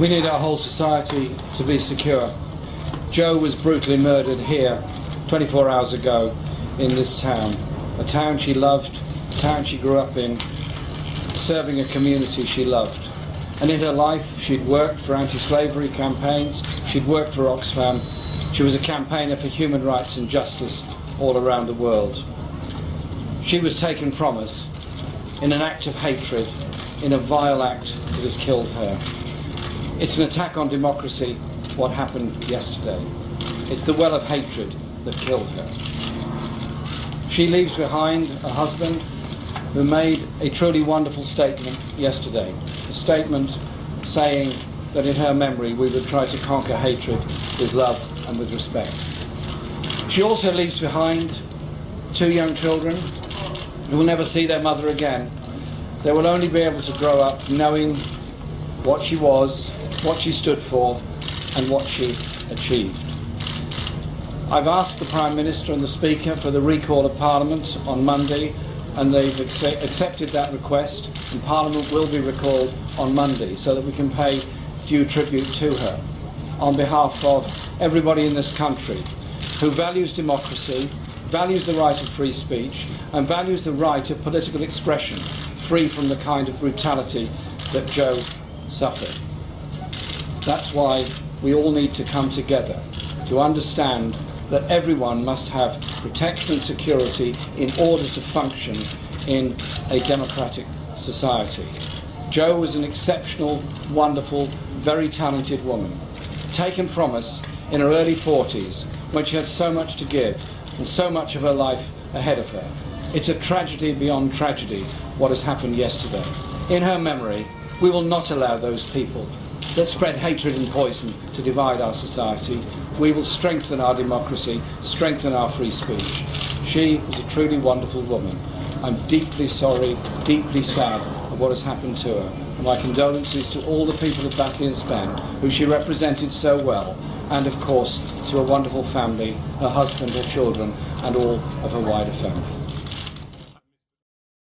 We need our whole society to be secure. Jo was brutally murdered here 24 hours ago in this town, a town she loved, a town she grew up in, serving a community she loved. And in her life, she'd worked for anti-slavery campaigns, she'd worked for Oxfam, she was a campaigner for human rights and justice all around the world. She was taken from us in an act of hatred, in a vile act that has killed her. It's an attack on democracy, what happened yesterday. It's the well of hatred that killed her. She leaves behind a husband who made a truly wonderful statement yesterday. A statement saying that in her memory we would try to conquer hatred with love and with respect. She also leaves behind two young children who will never see their mother again. They will only be able to grow up knowing what she was, what she stood for, and what she achieved. I've asked the Prime Minister and the Speaker for the recall of Parliament on Monday, and they've accept accepted that request, and Parliament will be recalled on Monday so that we can pay due tribute to her on behalf of everybody in this country who values democracy, values the right of free speech, and values the right of political expression free from the kind of brutality that Jo suffered. That's why we all need to come together to understand that everyone must have protection and security in order to function in a democratic society. Jo was an exceptional, wonderful, very talented woman, taken from us in her early 40s when she had so much to give and so much of her life ahead of her. It's a tragedy beyond tragedy what has happened yesterday. In her memory, we will not allow those people that spread hatred and poison to divide our society. We will strengthen our democracy, strengthen our free speech. She was a truly wonderful woman. I'm deeply sorry, deeply sad of what has happened to her. And my condolences to all the people of Batley and Spen, who she represented so well, and of course to her wonderful family, her husband, her children, and all of her wider family.